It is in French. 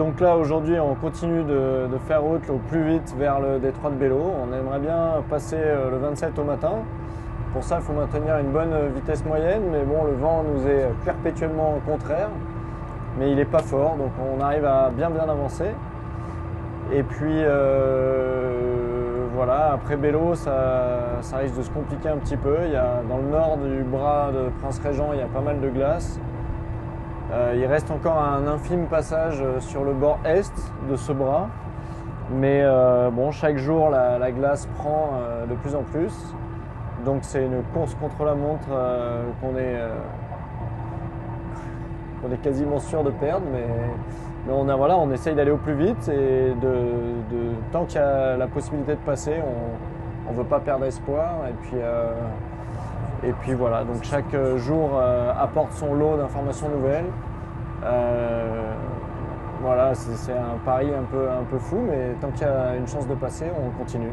donc là aujourd'hui on continue de, faire route au plus vite vers le détroit de Bello. On aimerait bien passer euh, le 27 au matin. Pour ça il faut maintenir une bonne vitesse moyenne, mais bon le vent nous est perpétuellement contraire. Mais il n'est pas fort, donc on arrive à bien bien avancer. Et puis euh, voilà, après Bello ça, ça risque de se compliquer un petit peu. Il y a, dans le nord du bras de Prince Régent il y a pas mal de glace. Euh, il reste encore un infime passage euh, sur le bord est de ce bras. Mais euh, bon, chaque jour, la, la glace prend de plus en plus. Donc c'est une course contre la montre qu'on est, est quasiment sûr de perdre. Mais, mais on, a, voilà, on essaye d'aller au plus vite et de, tant qu'il y a la possibilité de passer, on ne veut pas perdre espoir. Et puis, et puis voilà, donc chaque euh, jour euh, apporte son lot d'informations nouvelles. Euh, voilà, c'est un pari un peu fou, mais tant qu'il y a une chance de passer, on continue.